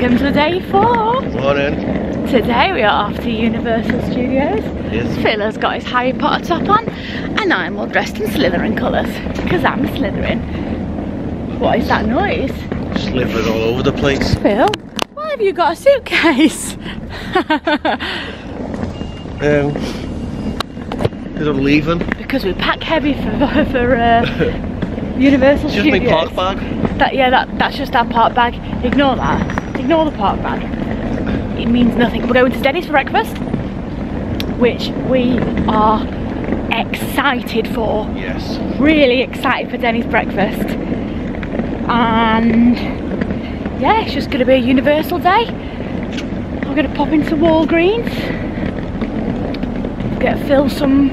welcome to day four. Morning. Today we are off to Universal Studios. Yes. Phil has got his Harry Potter top on and I'm all dressed in Slytherin colours because I'm Slytherin. What is that noise? Slivering all over the place. Phil, why have you got a suitcase? Um, because I'm leaving. because we pack heavy for, for uh, Universal It's just my Studios. park bag. That yeah, that that's just our park bag. Ignore that. Ignore the park bag. It means nothing. We're going to Denny's for breakfast, which we are excited for. Yes. Really excited for Denny's breakfast. And yeah, it's just going to be a universal day. I'm going to pop into Walgreens, get Phil some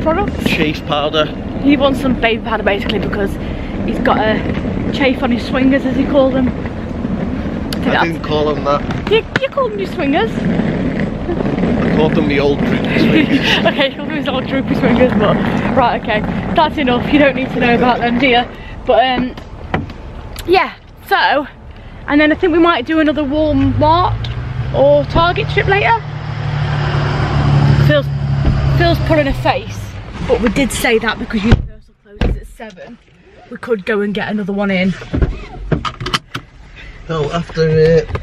products. Chafe powder. He wants some baby powder basically because he's got a chafe on his swingers as he calls them. I didn't call them that. You, you call them your swingers? I called them the old droopy swingers. okay, he'll do his old droopy swingers, but right, okay, that's enough. You don't need to know about them, do you? But um, yeah. So, and then I think we might do another Walmart or Target trip later. Phil's Phil's pulling a face, but we did say that because Universal closes at seven, we could go and get another one in. No, after uh,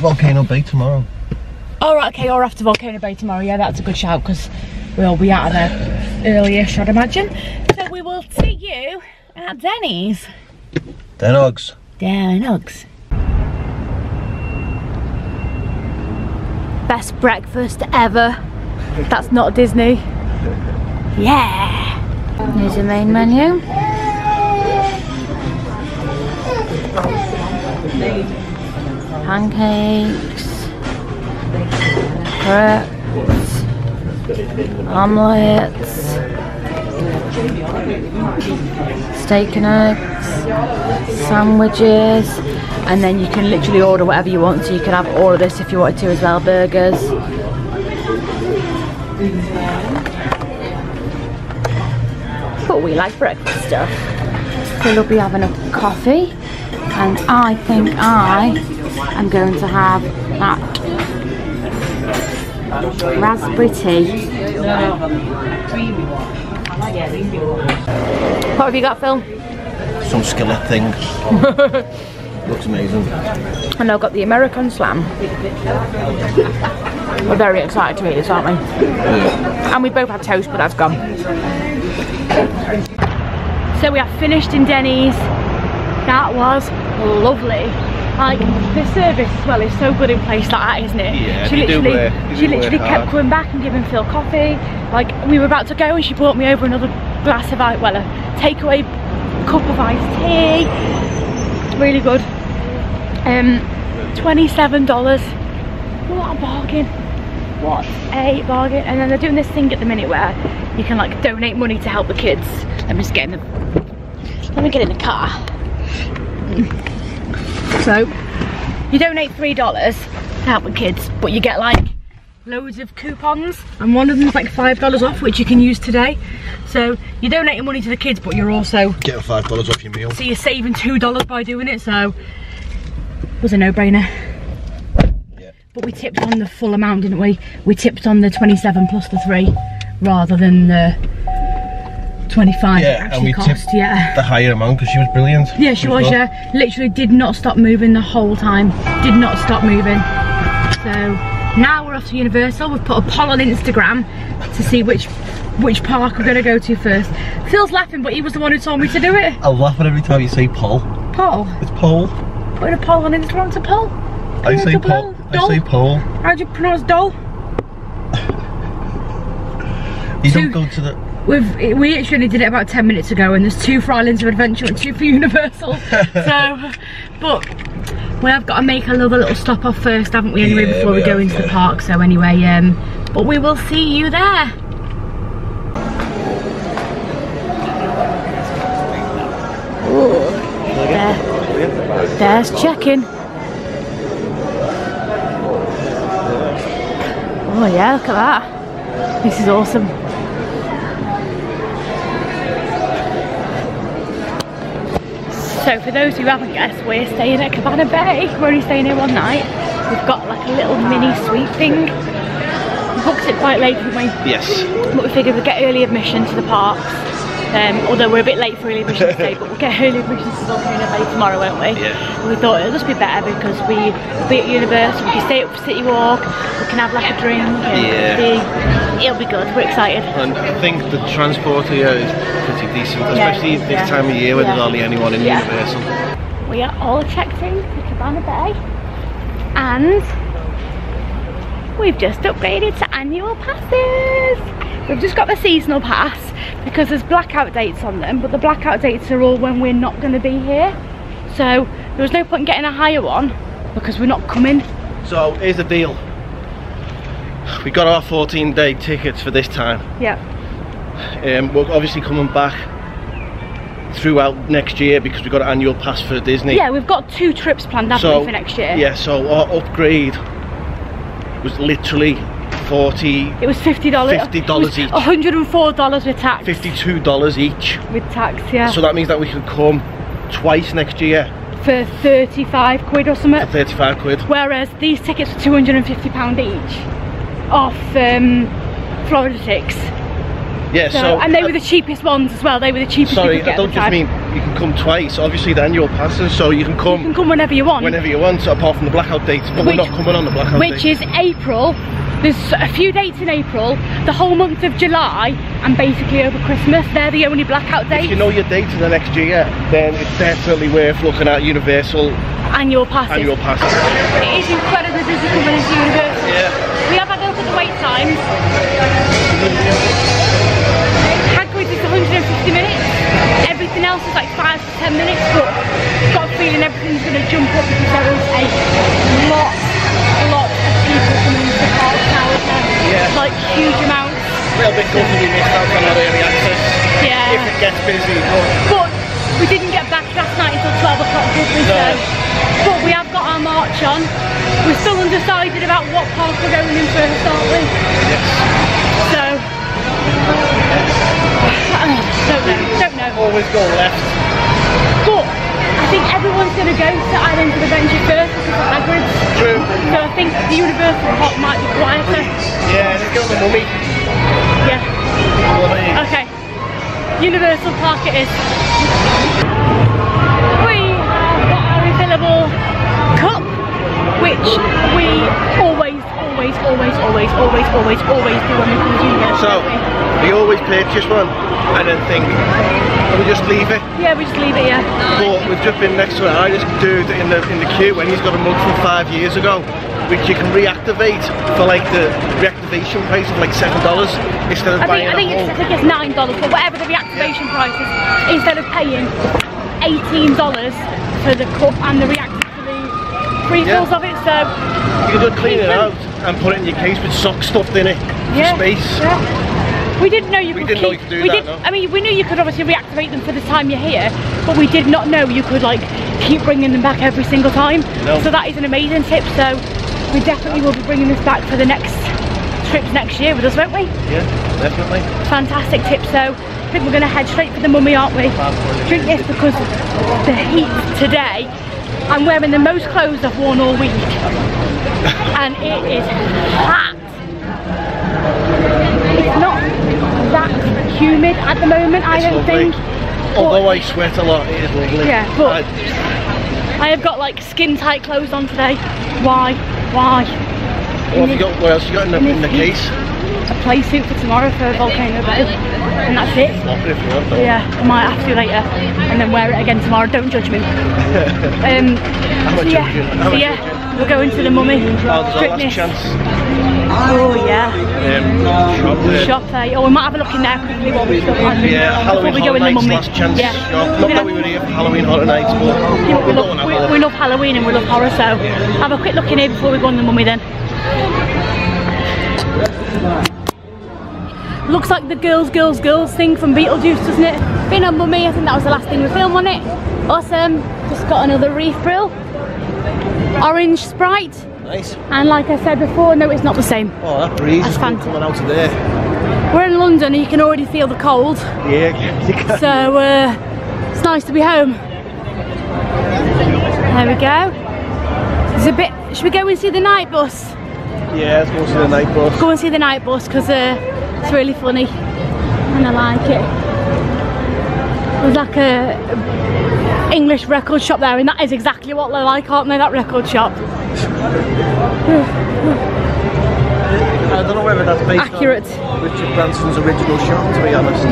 Volcano Bay tomorrow. All right, okay, or after Volcano Bay tomorrow. Yeah, that's a good shout because we'll be out of there early-ish, I'd imagine. So we will see you at Denny's. Then Uggs. Down Uggs. Best breakfast ever. That's not Disney. Yeah. Here's your main menu. Pancakes. Crepes. Omelets. Steak and eggs. Sandwiches. And then you can literally order whatever you want. So you can have all of this if you wanted to as well. Burgers. But we like breakfast stuff. So we'll be having a coffee. And I think I am going to have that raspberry tea. What have you got, Phil? Some skillet thing. Looks amazing. And I've got the American Slam. We're very excited to eat this, aren't we? And we both had toast, but that's gone. So we have finished in Denny's. That was lovely. Like the service as well is so good in place like that, isn't it? Yeah, she literally, she literally kept hard. coming back and giving Phil coffee. Like we were about to go and she brought me over another glass of ice, well, a takeaway cup of iced tea. Really good. Um, twenty-seven dollars. What a bargain! What a bargain! And then they're doing this thing at the minute where you can like donate money to help the kids. Let me just get in the. Let me get in the car. So, you donate three dollars to help the kids, but you get like loads of coupons, and one of them's like five dollars off, which you can use today. So you're donating money to the kids, but you're also Get five dollars off your meal. so you're saving two dollars by doing it. So it was a no-brainer. Yeah. But we tipped on the full amount, didn't we? We tipped on the 27 plus the three, rather than the 25 Yeah, it and we cost. tipped Yeah. The higher amount because she was brilliant. Yeah, she was, yeah. Literally did not stop moving the whole time. Did not stop moving. So now we're off to Universal. We've put a poll on Instagram to see which which park we're going to go to first. Phil's laughing, but he was the one who told me to do it. I laugh at every time you say Paul. Paul. It's Paul. Put a poll on Instagram to Paul. I say. Paul. I say. Paul. How do you pronounce doll? You don't go to the. We've we actually did it about ten minutes ago, and there's two for Islands of Adventure and two for Universal. so, but we have got to make another little stop off first, haven't we? Anyway, Yeah, before we, we go into the park. So anyway, um, but we will see you there. Ooh, there, there's checking. Oh yeah, look at that. This is awesome. So for those who haven't guessed, we're staying at Cabana Bay. We're only staying here one night. We've got like a little mini suite thing. We booked it quite late, didn't we? Yes. But we figured we'd get early admission to the parks. Um, although we're a bit late for early admission today, but we'll get early admission to Volcano Bay tomorrow, won't we? Yeah. And we thought it'll just be better because we will be at Universal, we can stay up for City Walk, we can have like a drink and Yeah. be, it'll be good, we're excited. And I think the transport here is pretty decent, Yeah, especially this yeah. time of year when there's hardly anyone in Yeah. Universal. We are all checked in to Cabana Bay and we've just upgraded to annual passes. We've just got the seasonal pass because there's blackout dates on them, but the blackout dates are all when we're not going to be here. So there was no point in getting a higher one because we're not coming. So here's the deal. We got our 14 day tickets for this time. Yeah. Um, we're obviously coming back throughout next year because we've got an annual pass for Disney. Yeah, we've got two trips planned haven't so we, for next year. yeah, so our upgrade was literally 40, It was $50. $50 each. $104 with tax. $52 each. With tax, yeah. So that means that we could come twice next year for 35 quid or something. for 35 quid. Whereas these tickets were £250 each off um, Florida Tix. Yeah, So, so, and they were the cheapest ones as well. They were the cheapest you sorry, I don't just mean you can come twice. Obviously, the annual passes, so you can come. You come can come whenever you want. whenever you want, apart from the blackout dates. But Which- we're not coming on the blackout which date. is April. There's a few dates in April, the whole month of July, and basically over Christmas. They're the only blackout dates. If you know your dates in the next year, then it's definitely worth looking at Universal annual passes. annual passes. It is incredibly busy coming into Universal. Yeah. We have had a look at the wait times. Everything else is like 5 to 10 minutes, but I've got a feeling everything's going to jump up because there is a lot, lot of people coming into the park now. Yeah. Like huge amounts. A little bit gutted we missed out on our early access. Yeah. If it gets busy, but But we didn't get back last night until 12 o'clock, did we? No. So, but we have got our march on. We're still undecided about what park we're going in first, aren't we? yes. So, don't know, don't know. Always go left. But I think everyone's going to go to Islands of Adventure first because of Hagrid's. True. So I think the Universal Park might be quieter. Yeah, let's go the mummy. Yeah. Okay. Universal Park it is. We have got our refillable cup, which we always, always, always, always, always, always, always do when we come to Universal. So, don't we? we always purchase one and then think, we just leave it. Yeah, we just leave it here. But we've just been next to an Irish dude in the in the queue and he's got a mug from five years ago, which you can reactivate for like the reactivation price of like seven dollars instead of I buying think, I think, it's, I think it's nine dollars, but whatever the reactivation price is, instead of paying eighteen dollars for the cup and the reactor for the refills Yeah. of it, so You can just clean it out and put it in your case with socks stuffed in it for yeah, space. yeah. We didn't know you We could didn't know keep. you could do we that, did. no. I mean, we knew you could obviously reactivate them for the time you're here, but we did not know you could like keep bringing them back every single time. No. So that is an amazing tip. So we definitely will be bringing this back for the next trips next year with us, won't we? Yeah, definitely. Fantastic tip. So I think we're going to head straight for the mummy, aren't we? Drink this because the heat today. I'm wearing the most clothes I've worn all week, and it is hot. It's not that humid at the moment, I don't lovely. think. Although I sweat a lot, it is lovely. Yeah, but- I- I have got like skin tight clothes on today. Why? Why? what, have you got, what else you got in the, in the case? A play suit for tomorrow for Volcano Bay, and that's it. It if you want. Yeah, I might have to later, and then wear it again tomorrow. Don't judge me. Um, so yeah, I'm so yeah, we're going to the mummy. Oh, Oh yeah, um, shop there. shop there. Oh, we might have a look in there quickly while we still can. Yeah, Halloween we go Horror in the mummy. last chance Yeah. shop. Not that we were here for Halloween Horror Nights, but Yeah, we, love, we, we love Halloween and we love horror, so have a quick look in here before we go on the mummy then. Looks like the girls, girls, girls thing from Beetlejuice, doesn't it? Been on mummy, I think that was the last thing we filmed on it. Awesome. Just got another reef brill. Orange Sprite. Nice. And like I said before, no, it's not the same. Oh, that breeze That's is coming out of there. We're in London and you can already feel the cold. Yeah, you can. So uh, it's nice to be home. There we go. There's a bit. Should we go and see the Knight Bus? Yeah, let's go see the Knight Bus. Go and see the Knight Bus because uh, it's really funny and I like it. There's like a English record shop there, and that is exactly what they're like, aren't they? That record shop. I don't know whether that's based Accurate. on Richard Branson's original shot, to be honest.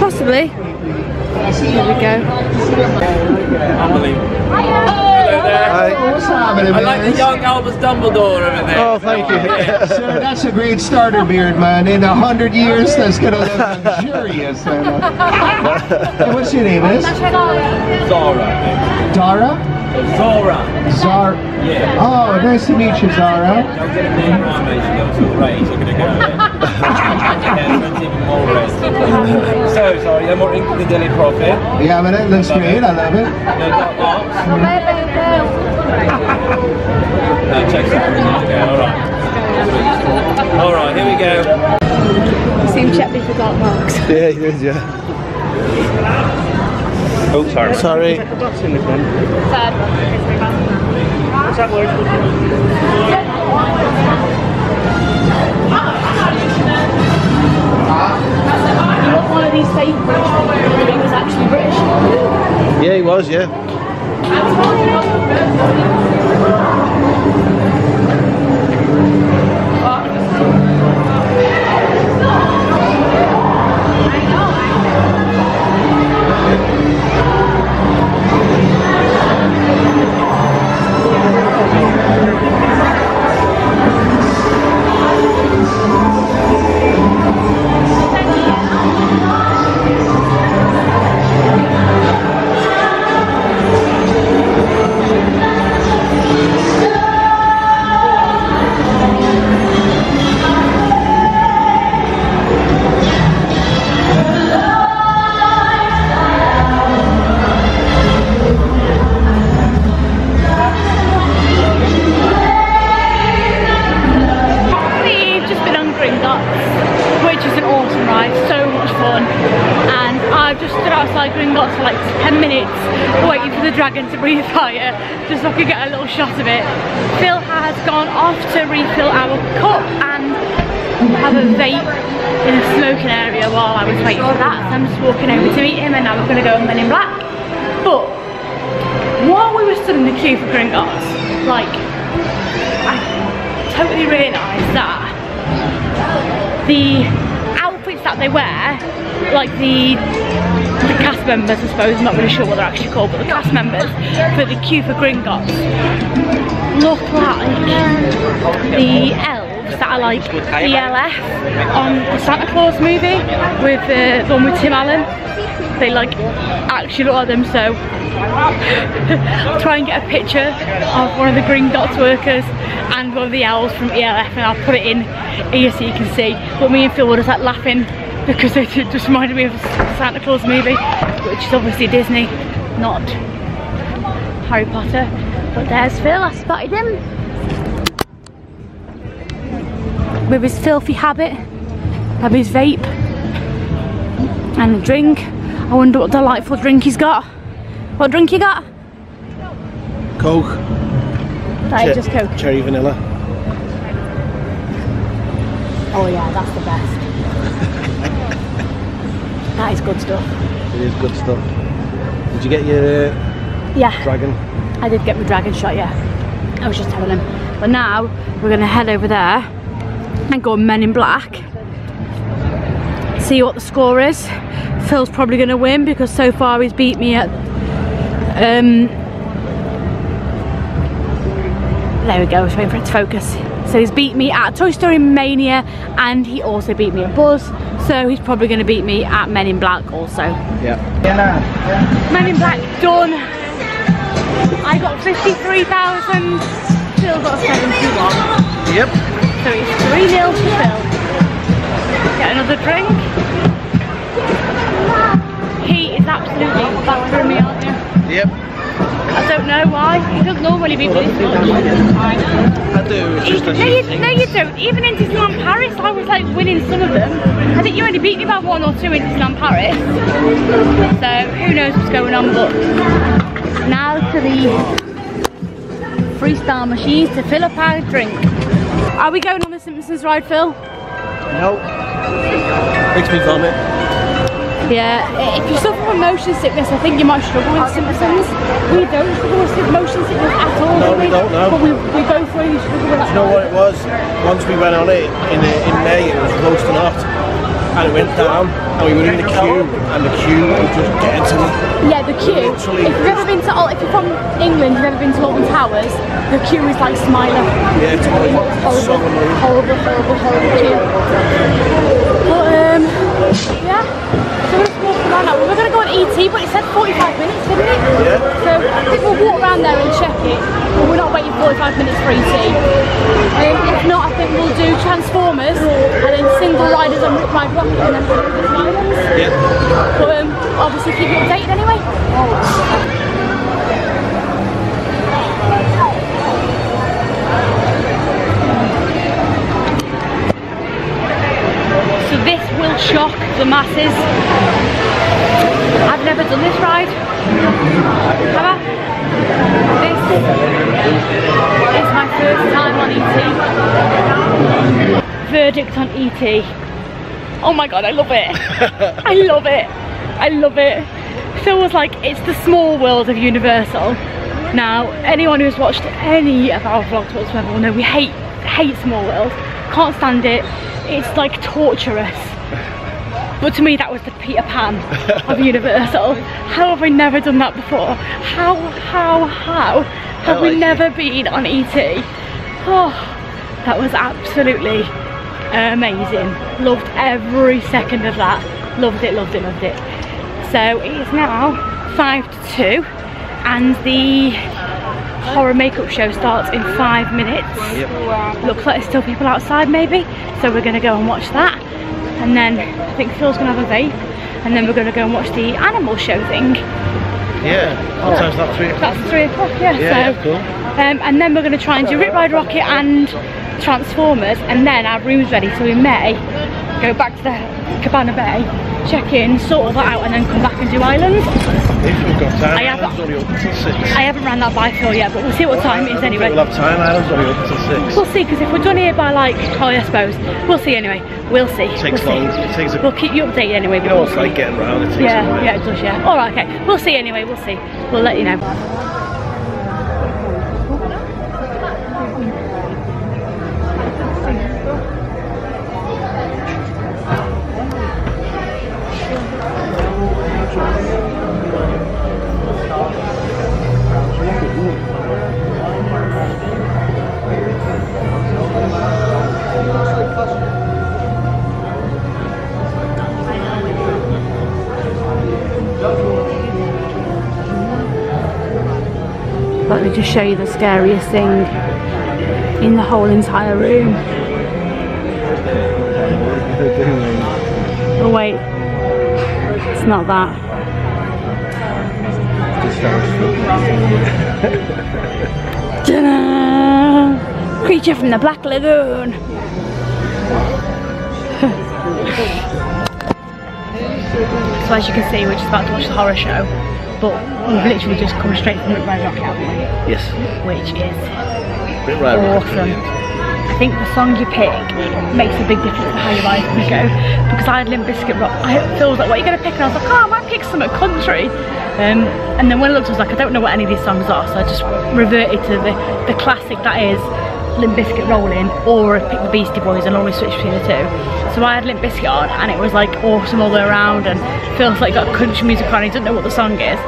Possibly. Here we go. Unbelievable. Hi. I like the young Albus Dumbledore over there. Oh, thank you. Sir, that's a great starter beard, man. In a hundred years, that's gonna look luxurious. man. Hey, what's your name, is? Zara. Dara? Zara. Zara? Yeah. Oh, nice to meet you, Zara. Don't get a name right, mate. You go to a rage. Look at it go. Yeah, more red. So, sorry, no more ink Piccadilly profit. Yeah, man, it looks great. I love it. No. No, check that. Okay, alright. Alright, here we go. Seem check me for dark marks. Yeah, he did, yeah. Oh, sorry. Sorry. One of these fake British people he was actually British. Yeah, he was, yeah. We've members I suppose, I'm not really sure what they're actually called, but the cast members for the queue for Gringotts look like the elves that are like the ELF on the Santa Clause movie with uh, the one with Tim Allen. They like actually look like them so try and get a picture of one of the Gringotts workers and one of the elves from ELF and I'll put it in here so you can see. But me and Phil were just like laughing because it just reminded me of Santa Clause movie, which is obviously Disney, not Harry Potter. But there's Phil, I spotted him. With his filthy habit of his vape and a drink. I wonder what delightful drink he's got. What drink you got? Coke. That is just Coke. Cherry vanilla. Oh yeah, that's the best. That is good stuff. It is good stuff. Did you get your uh, Yeah, dragon? I did get my dragon shot, yeah. I was just telling him. But now we're gonna head over there and go Men in Black. See what the score is. Phil's probably gonna win because so far he's beat me at um there we go, I was waiting for it to focus. So he's beat me at Toy Story Mania and he also beat me at Buzz. So he's probably gonna beat me at Men in Black also. Yeah. Men in Black done. I got 53,000. Phil got 71. Yep. So it's 3 0 to Phil. Get another drink. He is absolutely battering me, aren't you? Yep. I don't know why. He doesn't normally beat me this much. I do. It's just no, you, no, you don't. Even in Disneyland Paris, I was like winning some of them. I think you only beat me by one or two in Disneyland Paris. So who knows what's going on, but now to the freestyle machines to fill up our drink. Are we going on the Simpsons ride, Phil? No. Makes me vomit. Yeah, if you suffer from motion sickness, I think you might struggle with Simpsons. We don't struggle with motion sickness at all. No, do we don't, no. But we, we both really struggle with that. You know what it was? Once we went on it in in May, it was roasting hot, and it went down, and we were in the queue, and the queue was just getting to me. Yeah, the queue. Literally. If you've ever been to, if you're from England, you've ever been to Alton Towers, the queue is like Smiler. Yeah, it's so Horrible, horrible, horrible, horrible queue. But um, yeah. So we're around now. We were going to go on ET, but it said 45 minutes, didn't it? Yeah. So I think we'll walk around there and check it, but we're not waiting 45 minutes for ET. Um, if not, I think we'll do Transformers and then single riders on Rip Ride Rockit and then Islands. Yeah. But um, obviously keep you updated anyway. Will shock the masses. I've never done this ride. Have I? This is my first time on ET. Verdict on ET. Oh my god, I love it. I love it. I love it. Phil was like, it's the small world of Universal. Now, anyone who's watched any of our vlogs whatsoever will know we hate, hate Small World. Can't stand it. It's like torturous. But to me that was the Peter Pan of Universal. How have I never done that before? How, how, how have we like it. never been on ET? Oh, that was absolutely amazing. Loved every second of that. Loved it, loved it, loved it. So it is now five to two and the horror makeup show starts in five minutes. Looks like there's still people outside maybe. So we're gonna go and watch that. And then I think Phil's gonna have a vape. And then we're gonna go and watch the animal show thing. Yeah. What time's that? Three o'clock? That's three o'clock, yeah. Yeah, so, cool. Um, and then we're going to try and do Rip Ride Rockit and Transformers, and then our room's ready, so we may go back to the Cabana Bay, check in, sort all that out, and then come back and do Islands. If we've got time, I have- Island's only open till six. I haven't ran that by Phil yet, but we'll see what time it is anyway. We'll have time, Island's only open till six. We'll see, because if we're done here by like, oh, I suppose, we'll see anyway. We'll see. It we'll takes see. long. It takes a, We'll keep you updated anyway. you know, we'll it's see. like getting round. It takes Yeah, yeah, it does, yeah. All right, okay. We'll see anyway. We'll see. We'll let you know. Just show you the scariest thing in the whole entire room. Oh wait, it's not that. Creature from the Black Lagoon. so as you can see, we're just about to watch the horror show, but we've literally just come straight from Rip Ride Rockit, haven't we? Yes. Which is right, awesome. I think the song you pick makes a big difference to how your life can go. Because I had Limp Bizkit Rock, I Phil was like, what are you going to pick? And I was like, oh, I might pick some at country. Um, and then when I looked, I was like, I don't know what any of these songs are. So I just reverted to the, the classic that is Limp Bizkit Rolling, or pick the Beastie Boys and always switch between the two. So I had Limp Bizkit on, and it was like awesome all the way around. And Phil's like got country music on, he didn't know what the song is.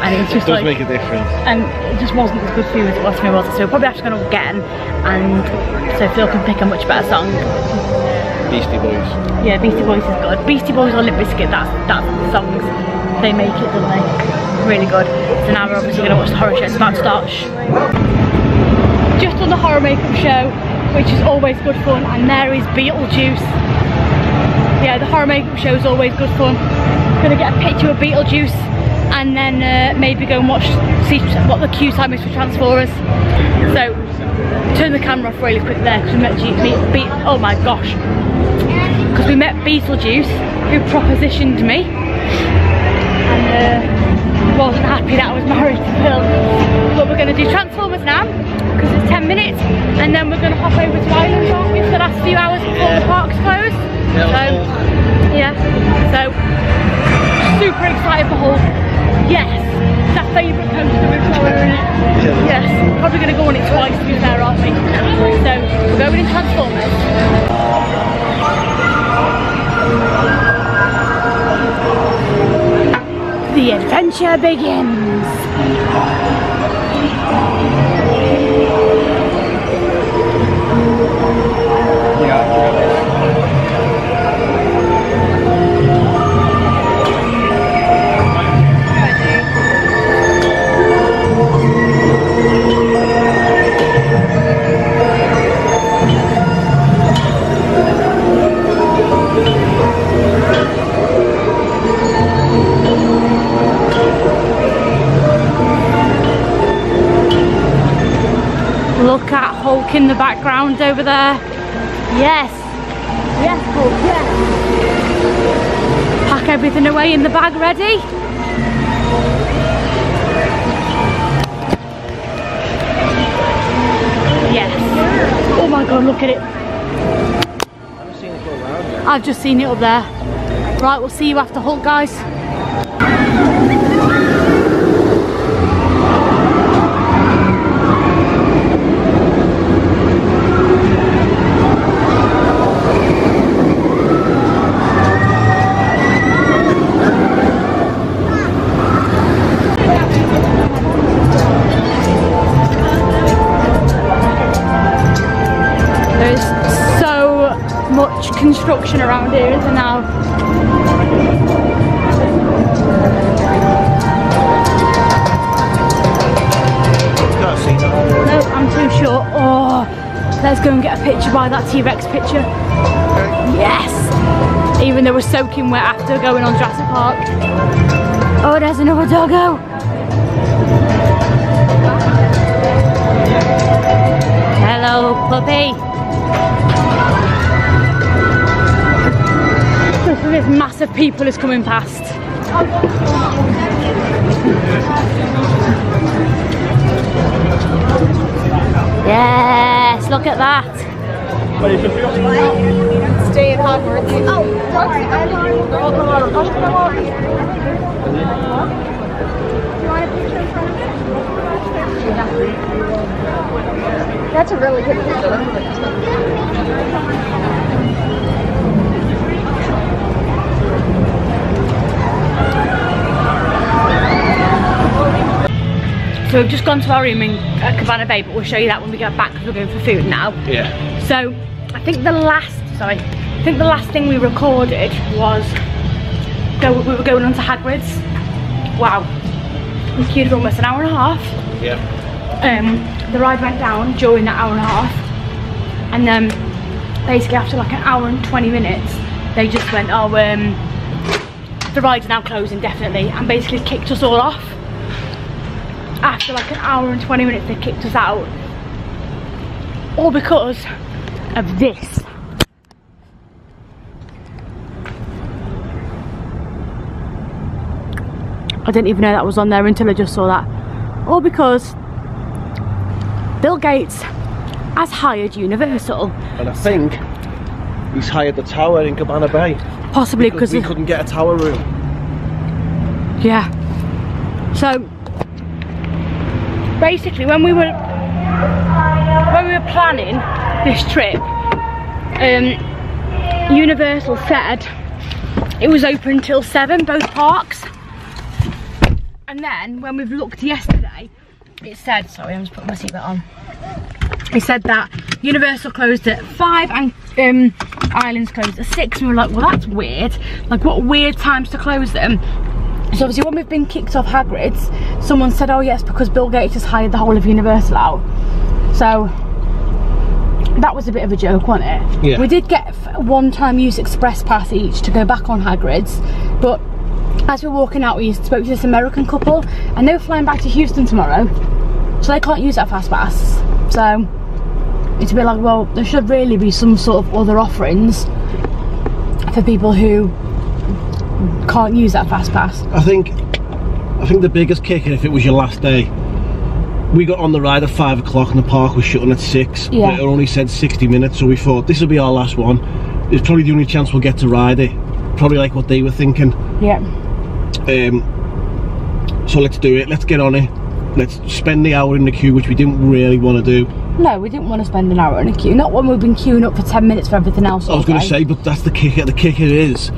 And it was It just does like, make a difference. and it just wasn't as good for me as it was for me, was it? So we'll probably have to go again, and so Phil can pick a much better song. Beastie Boys. Yeah, Beastie Boys is good. Beastie Boys or Limp Bizkit, that's, that's the songs. They make it, don't they? Really good. So now we're obviously going to watch the horror show. It's about to start. Just on the horror makeup show, which is always good fun, and there is Beetlejuice. Yeah, the horror makeup show is always good fun. Gonna get a picture of Beetlejuice and then uh, maybe go and watch, see what the queue time is for Transformers. So, turn the camera off really quick there because we met G Be oh my gosh. Because we met Beetlejuice, who propositioned me. And uh, wasn't happy that I was married to Phil. But we're gonna do Transformers now, because 10 minutes and then we're going to hop over to Islands, aren't we, for the last few hours before the park's closed. Yeah, so, yeah, so super excited for Hulk. Yes, it's our favourite coaster in Florida, isn't it? Yes, probably going to go on it twice to be fair, aren't we? So, we're going in Transformers. The adventure begins. Look Yes. Yes, Hulk, yes. Pack everything away in the bag ready. Yes. Oh my god, look at it. I've just seen it up there. Right, we'll see you after Hulk, guys. There's so much construction around here, isn't there now? No, I'm too short. Oh, let's go and get a picture by that T-Rex picture. Yes! Even though we're soaking wet after going on Jurassic Park. Oh, there's another doggo. Hello, puppy. This massive people is coming past. Yes, look at that. Stay at Hogwarts. Oh, in of it? That's a really good picture. So we've just gone to our room in uh, Cabana Bay, but we'll show you that when we get back because we're going for food now. Yeah. So I think the last, sorry, I think the last thing we recorded was go, we were going on to Hagrid's. Wow, we queued for almost an hour and a half. Yeah. Um, the ride went down during that hour and a half, and then basically after like an hour and 20 minutes, they just went, oh, um, the ride's now closed indefinitely, and basically kicked us all off. After like an hour and 20 minutes, they kicked us out. All because of this. I didn't even know that was on there until I just saw that. All because Bill Gates has hired Universal, And I think he's hired the tower in Cabana Bay. possibly because we couldn't get a tower room. Yeah. So basically when we were when we were planning this trip, um Universal said it was open till seven, both parks. And then when we've looked yesterday, it said sorry, I'm just putting my seatbelt on. It said that Universal closed at five and um, Islands closed at six. And we were like, well, that's weird. Like, what weird times to close them? So obviously when we've been kicked off Hagrid's, someone said, oh yes, because Bill Gates has hired the whole of Universal out. So that was a bit of a joke, wasn't it? Yeah. We did get one-time use express pass each to go back on Hagrid's, but as we were walking out, we spoke to this American couple, and they were flying back to Houston tomorrow, so they can't use that fast pass. So it's a bit like, well, there should really be some sort of other offerings for people who can't use that fast pass. I think I think the biggest kicker if it was your last day, would be the fact that you couldn't get a tower room. Yeah. Because we couldn't get a tower room. Yeah. And I think, I think the biggest kicker if it was your last day we got on the ride at five o'clock and the park was shutting at six. Yeah. But it only said 60 minutes, so we thought this will be our last one. It's probably the only chance we'll get to ride it. Probably like what they were thinking. Yeah. Um, so let's do it. Let's get on it. Let's spend the hour in the queue, which we didn't really want to do. No, we didn't want to spend an hour in a queue. Not when we've been queuing up for 10 minutes for everything else. I was going to say, but that's the kicker. The kicker is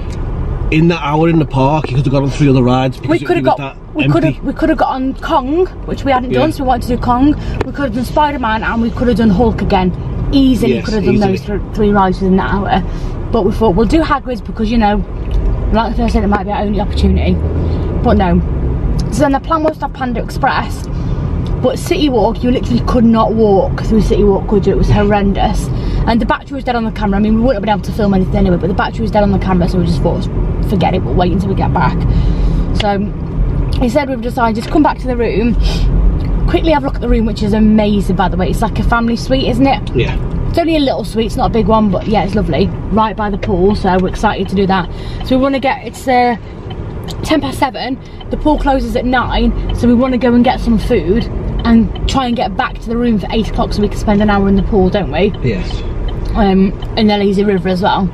in that hour in the park, you could have got on three other rides we could have got we could have we could have got on Kong, which we hadn't Yeah. done, so we wanted to do Kong. We could have done Spider Man and we could have done Hulk again. Easily Yes, could have done easily. those th- three rides within that hour. But we thought we'll do Hagrid's because you know, like I said, it might be our only opportunity. But no. So then the plan was to have Panda Express. But City Walk, you literally could not walk through City Walk, could you? It was horrendous. And the battery was dead on the camera. I mean, we wouldn't have been able to film anything anyway, but the battery was dead on the camera, so we just thought, forget it, we'll wait until we get back. So instead, we've decided to come back to the room, quickly have a look at the room, which is amazing, by the way. It's like a family suite, isn't it? Yeah. It's only a little suite, it's not a big one, but yeah, it's lovely. Right by the pool, so we're excited to do that. So we want to get, it's uh, 10 past 7, the pool closes at 9, so we want to go and get some food and try and get back to the room for 8 o'clock so we can spend an hour in the pool, don't we? Yes. Um, in the lazy river as well.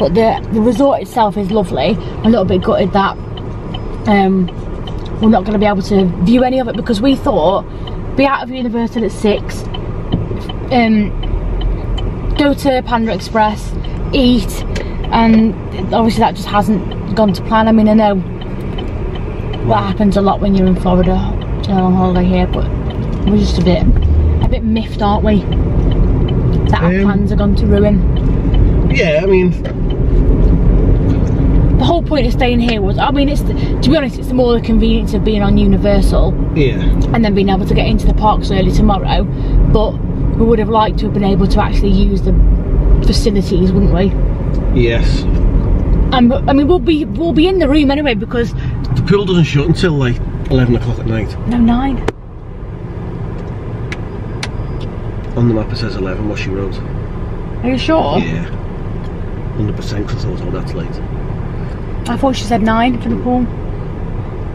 But the, the resort itself is lovely. A little bit gutted that um, we're not going to be able to view any of it because we thought be out of Universal at 6, um, go to Panda Express, eat, and obviously that just hasn't gone to plan. I mean, I know what happens a lot when you're in Florida, you know, on holiday here, but we're just a bit, a bit miffed, aren't we? That our Um, plans are gone to ruin. Yeah, I mean, The whole point of staying here was, I mean, it's to be honest, it's more the convenience of being on Universal yeah. and then being able to get into the parks early tomorrow. But we would have liked to have been able to actually use the facilities, wouldn't we? Yes. And I mean, we'll be we'll be in the room anyway because The pool doesn't shut until like 11 o'clock at night. no nine. On the map it says 11, what she wrote. Are you sure? Yeah. 100% because I was oh, that's late. I thought she said nine for the pool.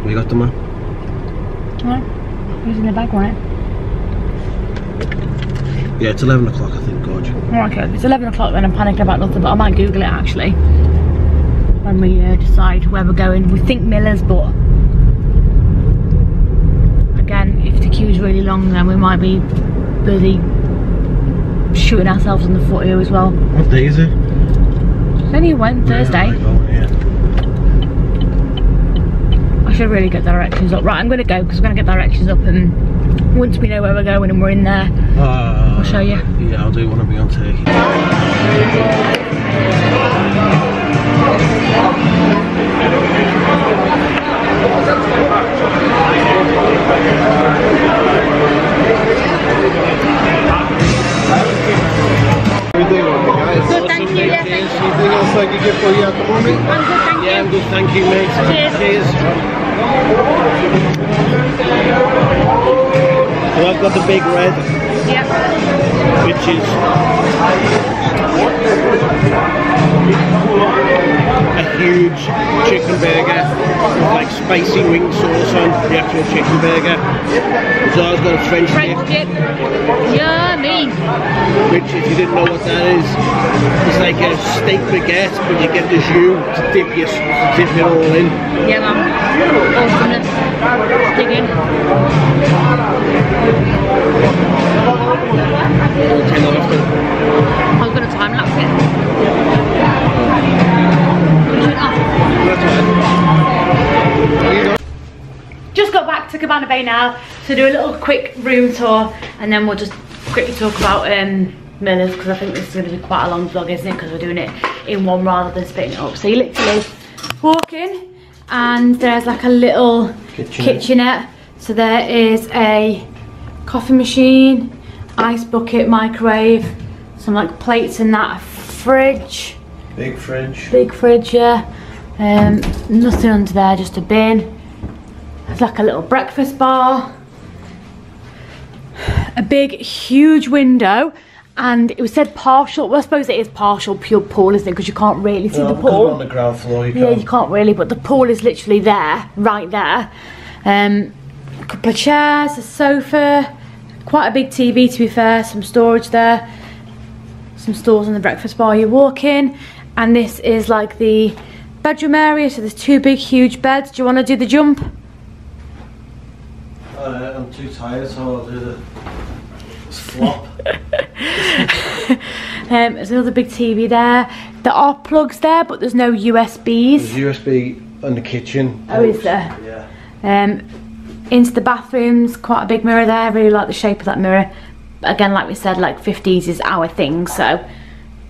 We got the map? No, it was in the bag, it? Yeah, it's 11 o'clock I think, Gorge. Oh, okay, it's 11 o'clock then I'm panicking about nothing, but I might Google it actually. When we uh, decide where we're going. We think Miller's, but again, if the queue's really long then we might be bloody shooting ourselves in the foot here as well. What day is it? It's only Wednesday, Thursday. Yeah, oh, yeah. I should really get directions up. Right, I'm going to go because we're going to get directions up and once we know where we're going and we're in there, Uh, I'll show you. Yeah, I'll do want to be on Turkey. Good, thank you. Yeah, thank you. Anything else I can get for you at the moment? I'm good, thank Yeah, I'm you. good, thank you, mate. Cheers. Cheers. So I've got the big red, Yep. which is a huge chicken burger with like spicy wing sauce on the actual chicken burger. So I've got a French dip, French dip. Which if you didn't know what that is, it's like a steak baguette, but you get the jus to dip, your, to dip it all in. Yeah, man. Awesomeness. Dig in. I was going to time lapse it. Just got back to Cabana Bay now to do a little quick room tour and then we'll just quickly talk about um, Miller's because I think this is going to be quite a long vlog isn't it because we're doing it in one rather than splitting it up. So you literally walk in and there's like a little Kitchenette. kitchenette. So there is a coffee machine, ice bucket, microwave, some like plates in that, a fridge, Big fridge. big fridge, yeah. Um, nothing under there, just a bin. There's like a little breakfast bar. A big, huge window. And it was said partial, well I suppose it is partial pure pool, isn't it? Because you can't really see the because we're on pool. the ground floor, you Yeah, can't. you can't really, but the pool is literally there, right there. Um, a couple of chairs, a sofa, quite a big TV to be fair, some storage there, some stores in the breakfast bar you walk in, and this is like the bedroom area, so there's two big huge beds. Do you want to do the jump? Uh, I'm too tired, so I'll do the slop. Um, there's another big TV there. There are plugs there, but there's no USBs. There's USB in the kitchen. Oh, is there? Yeah. Um, into the bathrooms, quite a big mirror there. I really like the shape of that mirror. Again, like we said, like 50s is our thing. So,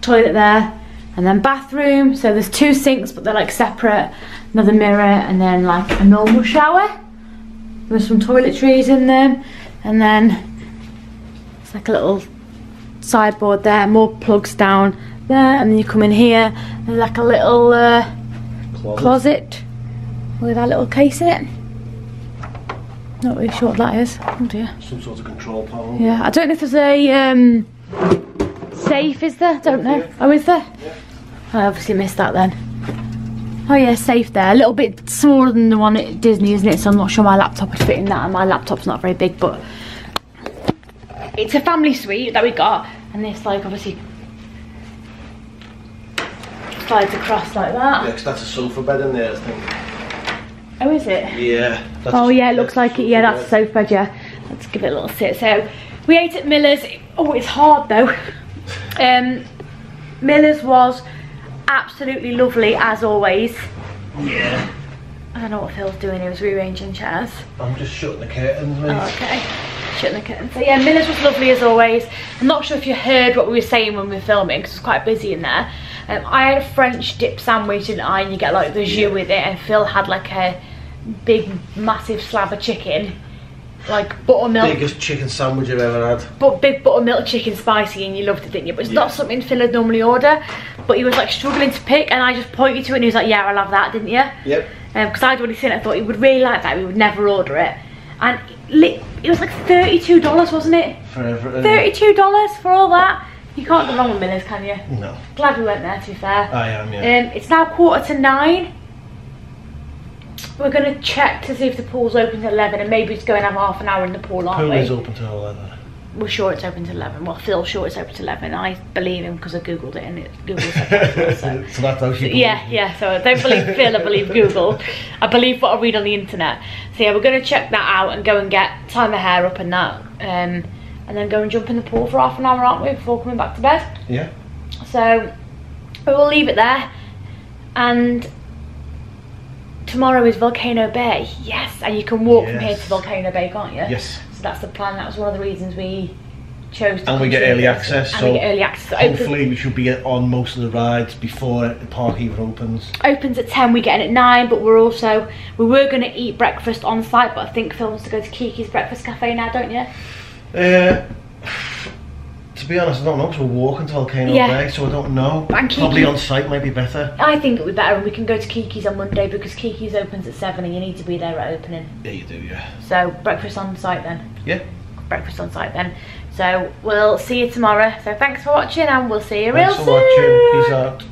toilet there, and then bathroom. So there's two sinks, but they're like separate. Another mirror, and then like a normal shower with some toiletries in them, and then it's like a little sideboard there. More plugs down there, and then you come in here. There's like a little uh, Closet. closet with that little case in it. Not really sure what that is. Oh dear. Some sort of control panel. Yeah, I don't know if there's a um, safe, is there? Don't know. Oh, is there? I obviously missed that then. Oh yeah, safe there. A little bit smaller than the one at Disney, isn't it? So I'm not sure my laptop would fit in that, and my laptop's not very big, but it's a family suite that we got, and this like obviously slides across like that. Yeah, 'cause that's a sofa bed in there, I think. Oh, is it? Yeah. that's- Oh yeah, it looks like it. Yeah, that's a sofa, bed, yeah. Let's give it a little sit. So we ate at Miller's. Oh, it's hard though. Um, Miller's was absolutely lovely as always. Yeah. I don't know what Phil's doing. He was rearranging chairs. I'm just shutting the curtains, mate. Oh, okay. Shutting the curtain. So yeah, Miller's was lovely as always. I'm not sure if you heard what we were saying when we were filming because it was quite busy in there. Um, I had a French dip sandwich didn't I? And you get like the jus with it and Phil had like a big massive slab of chicken. Like buttermilk. Biggest chicken sandwich I've ever had. but big buttermilk chicken spicy and you loved it didn't you but it's not something Phil would normally order but he was like struggling to pick and I just pointed to it and he was like yeah I'll have that didn't you Yep. because I'd already seen it I thought he would really like that we would never order it and it was like $32 wasn't it Forever. $32 for all that you can't go wrong with Miller's can you No. glad we went there to be fair I am, yeah. um, it's now quarter to nine we're going to check to see if the pool's open at 11 and maybe just go and have half an hour in the pool aren't Pool we is open till 11. we're sure it's open to 11. Well, Phil's sure it's open to 11. I believe him because I googled it and it Google said that so. so that's how she Yeah, yeah, so I don't believe Phil, I believe Google. I believe what I read on the internet. So yeah, we're going to check that out and go and get, tie my hair up and that. Um, and then go and jump in the pool for half an hour, aren't we, before coming back to bed. Yeah. So we will leave it there. And tomorrow is Volcano Bay. Yes, and you can walk from here to Volcano Bay, can't you? Yes. So that's the plan. That was one of the reasons we chose. To And we get early access, And so we get early access. So it opens- Hopefully we should be on most of the rides before the park even opens. opens at 10 we get in at 9 but we're also we were going to eat breakfast on site but i think phil wants to go to Keke's breakfast cafe now don't you Uh, to be honest, I don't know, because we're walking to Volcano Yeah. Bay, so I don't know. Keke- Probably on site might be better. i think it would be better and we can go to Keke's on monday because Keke's opens at 7 and you need to be there at opening Yeah, you do, yeah. so breakfast on site then Yeah. breakfast on site then so we'll see you tomorrow so thanks for watching and we'll see you real Thanks for soon watching. Peace out.